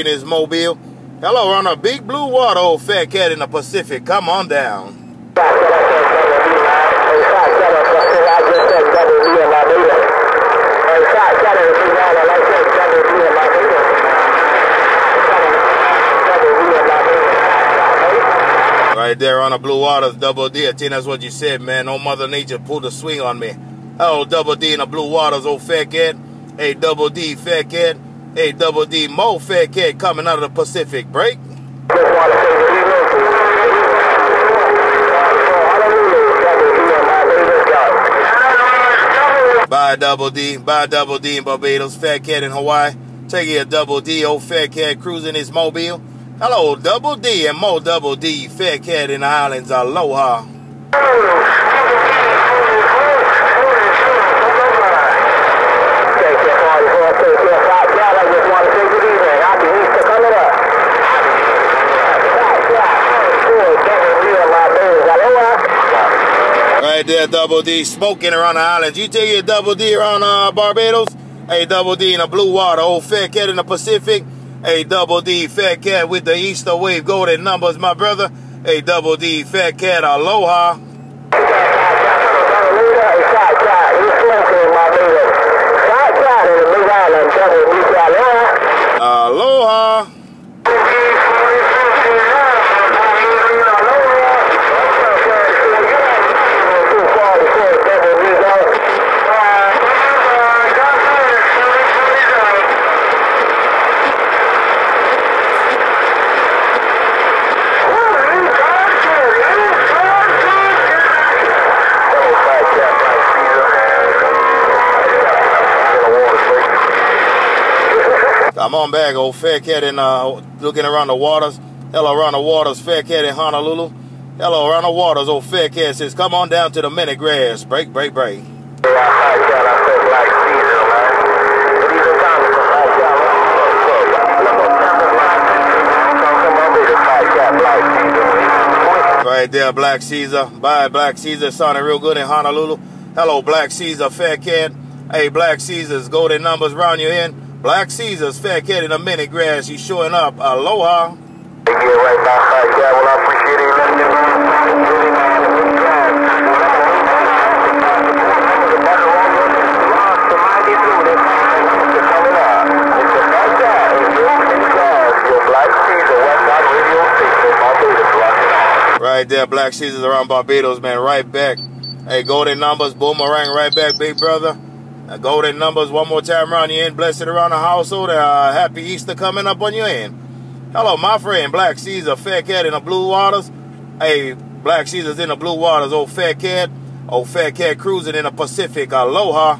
in his mobile. Hello, on a big blue water, old fat cat in the Pacific. Come on down. Right there on the blue waters, double D. I think that's what you said, man. Old Mother Nature pulled a swing on me. Oh, double D in the blue waters, old fat cat. Hey, double D, fat cat. Hey, double D, Mo fat cat coming out of the Pacific. Break. Bye, double D. Bye, double D in Barbados. Fat cat in Hawaii. Take it, double D. Old fat cat cruising his mobile. Hello, double D and Mo double D. Fat cat in the islands. Aloha. Right there, Double D, smoking around the islands. You take your Double D around uh, Barbados? Hey, Double D in the blue water, old fat cat in the Pacific. Hey, Double D, fat cat with the Easter wave golden numbers, my brother. Hey, Double D, fat cat. Aloha. Come on back, old fat cat in uh, looking around the waters. Hello, around the waters, fat cat in Honolulu. Hello, around the waters, old fat cat says, come on down to the minute grass. Break, break, break. Right there, Black Caesar. Bye, Black Caesar. Sounding real good in Honolulu. Hello, Black Caesar, fat cat. Hey, Black Caesar's golden numbers round your end. Black Caesar's fat cat in a minute grass. He's showing up. Aloha. Right there, Black Caesar's around Barbados, man. Right back. Hey, golden numbers, boomerang right back, big brother. Golden numbers one more time around your end. Blessed around the household. Uh, happy Easter coming up on your end. Hello, my friend, Black Caesar, fat cat in the blue waters. Hey, Black Caesar's in the blue waters, old fat cat. Old fat cat cruising in the Pacific. Aloha.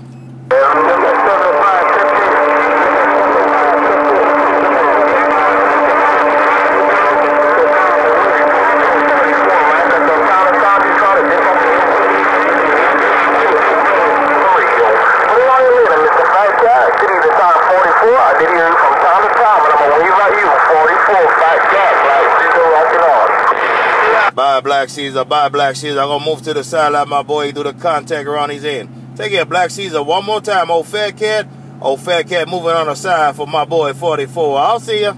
Bye, Black Caesar. Bye, Black Caesar. I'm going to move to the side, let my boy do the contact around his end. Take it, Black Caesar. One more time. Old fat cat. Old fat cat moving on the side for my boy 44. I'll see ya.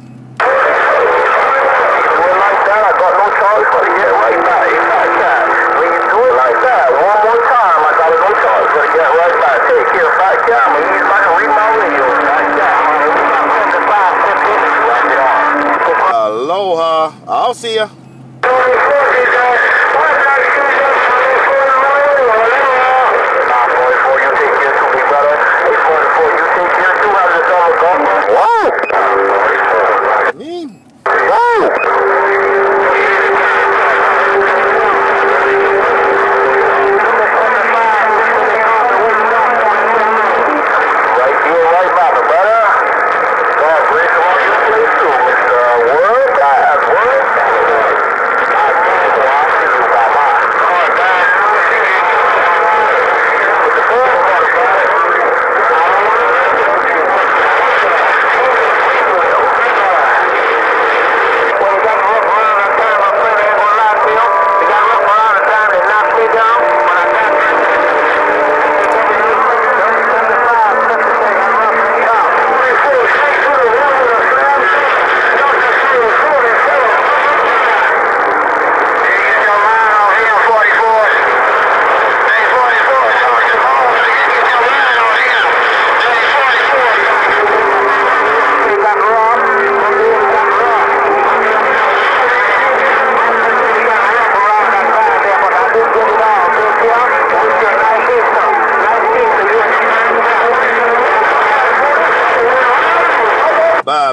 Aloha. I'll see ya.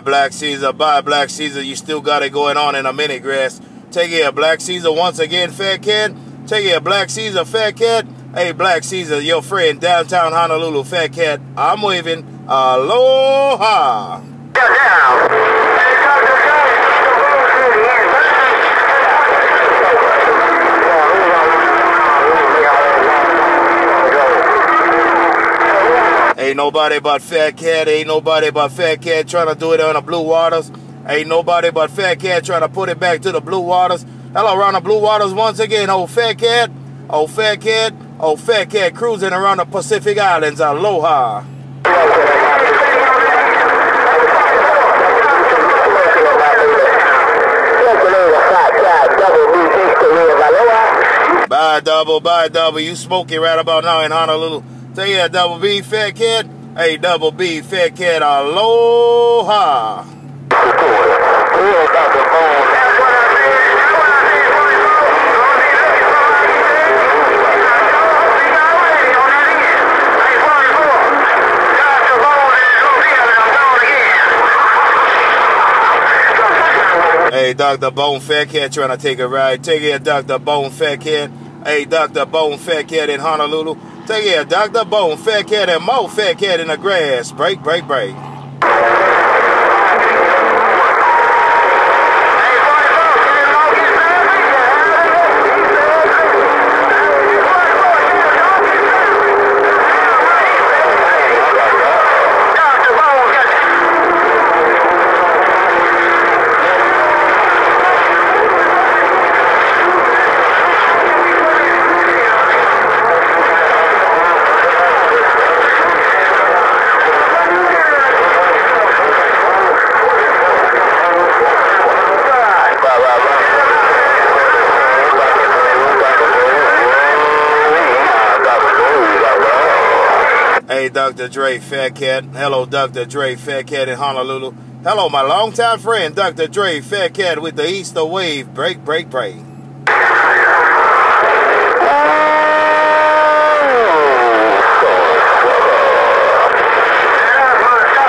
Black Caesar. Bye, Black Caesar. You still got it going on in a minute, grass. Take care, Black Caesar. Once again, Fat Cat. Take care, Black Caesar, Fat Cat. Hey, Black Caesar, your friend, downtown Honolulu, Fat Cat. I'm waving. Aloha. Ain't nobody but Fat Cat. Ain't nobody but Fat Cat trying to do it on the blue waters. Ain't nobody but Fat Cat trying to put it back to the blue waters. Hello, around the blue waters once again. Old Fat Cat. Old Fat Cat. Old Fat Cat cruising around the Pacific Islands. Aloha. Bye, double. Bye, double. You smoking right about now in Honolulu. Say yeah, double B, fat cat. Hey, double B, fat cat. Aloha. Hey, Dr. Bone Fat Cat trying to take a ride. Take it, Dr. Bone Fat Cat. Hey, Dr. Bone Fat Cat in Honolulu. Take it, Dr. Bone Fat Cat and Mo Fat Cat in the grass. Break, break, break. Dr. Dre, Fat Cat. Hello, Dr. Dre, Fat Cat in Honolulu. Hello, my longtime friend, Dr. Dre, Fat Cat with the Easter Wave. Break, break, break.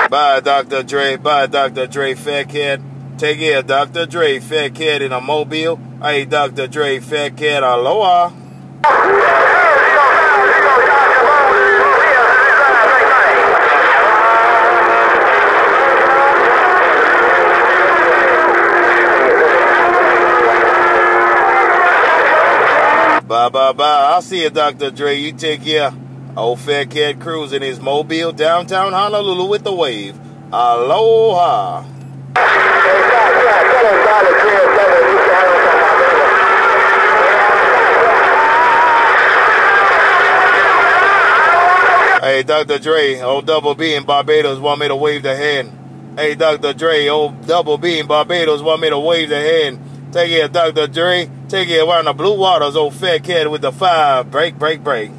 Bye, Dr. Dre. Bye, Dr. Dre, Fat Cat. Take care, Dr. Dre, Fat Cat in a mobile. Hey, Dr. Dre, Fat Cat. Aloha. Bye, bye, bye. I'll see you, Dr. Dre. You take care. Old Fat Cat Cruz in his mobile downtown Honolulu with the wave. Aloha. Hey, Dr. Dre, old Double B in Barbados want me to wave the hand. Hey, Dr. Dre, old Double B in Barbados want me to wave the hand. Take care, Dr. Dre. Take care around the blue waters, old fat cat with the five. Break, break, break.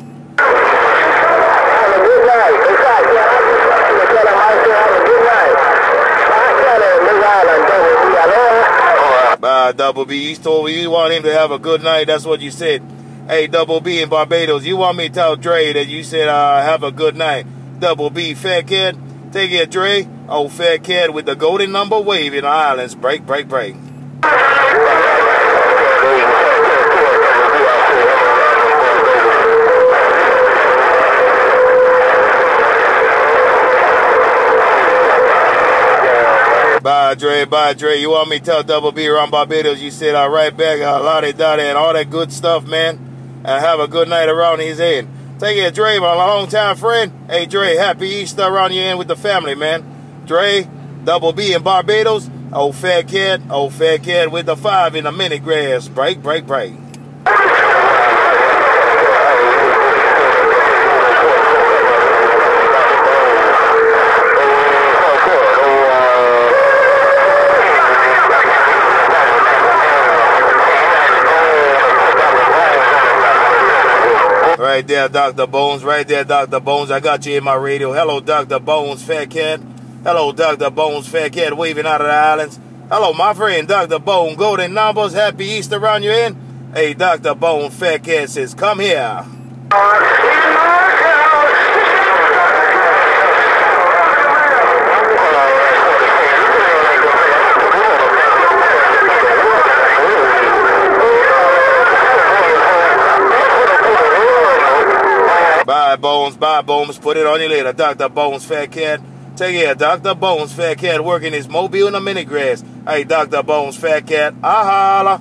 Bye, Double B. You told me you want him to have a good night. That's what you said. Hey, Double B in Barbados, you want me to tell Dre that you said uh, have a good night. Double B, fat cat. Take care, Dre. Old fat cat with the golden number wave in the islands. Break, break, break. Bye, Dre. Bye, Dre. You want me to tell Double B around Barbados? You said, all right, back, uh, Lottie Dottie, and all that good stuff, man. And have a good night around his end. Take care, Dre, my longtime friend. Hey, Dre, happy Easter around your end with the family, man. Dre, Double B in Barbados. Old fat cat, old fat cat with the five in a minute grass. Break, break, break. Right there, Dr. Bones. Right there, Dr. Bones. I got you in my radio. Hello, Dr. Bones, fat cat. Hello, Dr. Bones, fat cat waving out of the islands. Hello, my friend, Dr. Bone, golden numbers. Happy Easter around your end. Hey, Dr. Bone, fat cat says, come here. Bones, bye Bones, put it on you later. Dr. Bones, fat cat. Take care, Dr. Bones, fat cat, working his mobile in the mini grass. Hey, Dr. Bones, fat cat, I holla.